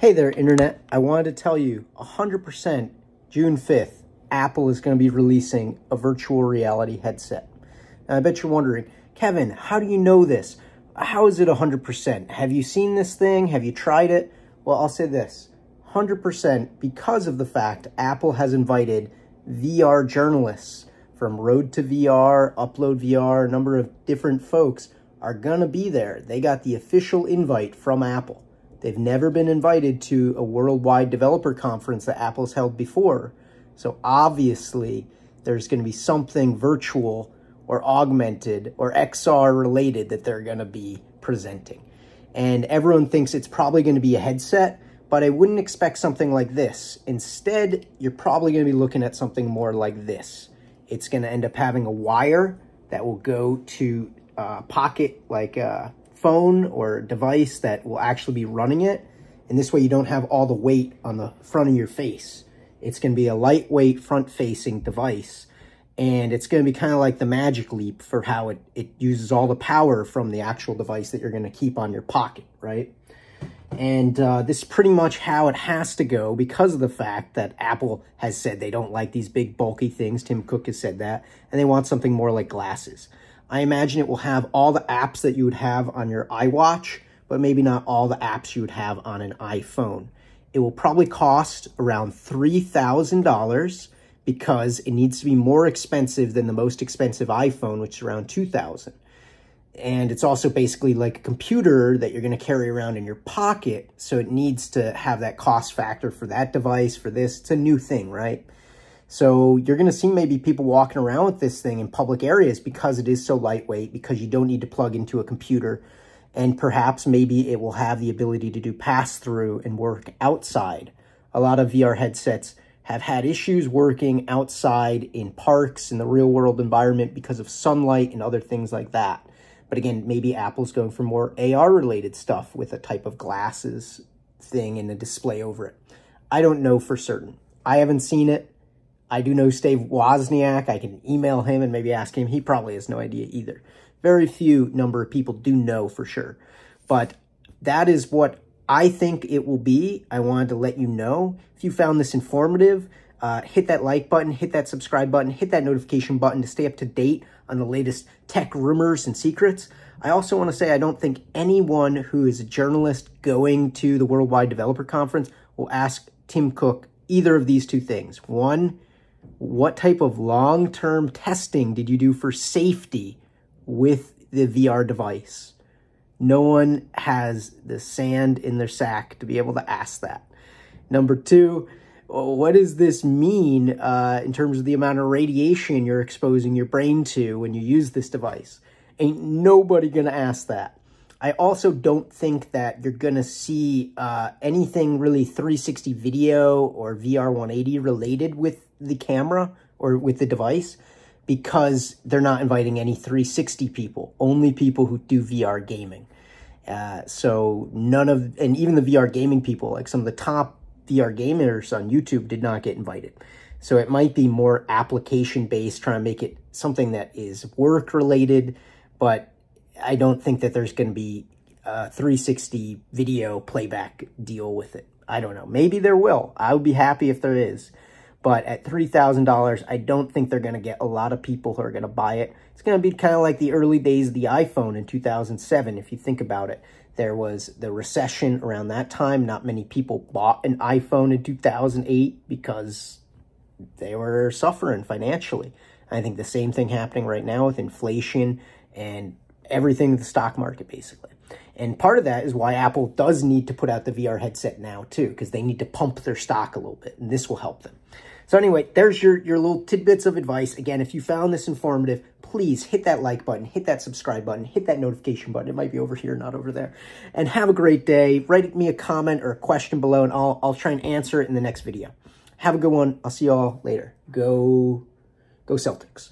Hey there, Internet. I wanted to tell you 100% June 5th, Apple is going to be releasing a virtual reality headset. Now, I bet you're wondering, Kevin, how do you know this? How is it 100%? Have you seen this thing? Have you tried it? Well, I'll say this 100% because of the fact Apple has invited VR journalists from Road to VR, Upload VR, a number of different folks are going to be there. They got the official invite from Apple. They've never been invited to a worldwide developer conference that Apple's held before. So obviously, there's going to be something virtual or augmented or XR related that they're going to be presenting. And everyone thinks it's probably going to be a headset, but I wouldn't expect something like this. Instead, you're probably going to be looking at something more like this. It's going to end up having a wire that will go to a pocket like a phone or device that will actually be running it. And this way you don't have all the weight on the front of your face. It's going to be a lightweight front-facing device. And it's going to be kind of like the Magic Leap for how it, it uses all the power from the actual device that you're going to keep on your pocket, right? And uh, this is pretty much how it has to go because of the fact that Apple has said they don't like these big bulky things. Tim Cook has said that. And they want something more like glasses. I imagine it will have all the apps that you would have on your iWatch, but maybe not all the apps you would have on an iPhone. It will probably cost around $3,000 because it needs to be more expensive than the most expensive iPhone, which is around 2000 and it's also basically like a computer that you're going to carry around in your pocket. So it needs to have that cost factor for that device, for this. It's a new thing, right? So you're going to see maybe people walking around with this thing in public areas because it is so lightweight, because you don't need to plug into a computer. And perhaps maybe it will have the ability to do pass-through and work outside. A lot of VR headsets have had issues working outside in parks, in the real-world environment because of sunlight and other things like that. But again, maybe Apple's going for more AR-related stuff with a type of glasses thing and a display over it. I don't know for certain. I haven't seen it. I do know Steve Wozniak. I can email him and maybe ask him. He probably has no idea either. Very few number of people do know for sure. But that is what I think it will be. I wanted to let you know. If you found this informative, uh, hit that like button, hit that subscribe button, hit that notification button to stay up to date on the latest tech rumors and secrets. I also want to say I don't think anyone who is a journalist going to the Worldwide Developer Conference will ask Tim Cook either of these two things. One, what type of long-term testing did you do for safety with the VR device? No one has the sand in their sack to be able to ask that. Number two, what does this mean uh, in terms of the amount of radiation you're exposing your brain to when you use this device? Ain't nobody gonna ask that. I also don't think that you're going to see uh, anything really 360 video or VR 180 related with the camera or with the device because they're not inviting any 360 people, only people who do VR gaming. Uh, so none of, and even the VR gaming people, like some of the top VR gamers on YouTube did not get invited. So it might be more application based, trying to make it something that is work related, but I don't think that there's going to be a 360 video playback deal with it. I don't know. Maybe there will. I would be happy if there is. But at $3,000, I don't think they're going to get a lot of people who are going to buy it. It's going to be kind of like the early days of the iPhone in 2007, if you think about it. There was the recession around that time. Not many people bought an iPhone in 2008 because they were suffering financially. I think the same thing happening right now with inflation and everything in the stock market, basically. And part of that is why Apple does need to put out the VR headset now, too, because they need to pump their stock a little bit, and this will help them. So anyway, there's your, your little tidbits of advice. Again, if you found this informative, please hit that like button, hit that subscribe button, hit that notification button. It might be over here, not over there. And have a great day. Write me a comment or a question below, and I'll, I'll try and answer it in the next video. Have a good one. I'll see you all later. Go, go Celtics.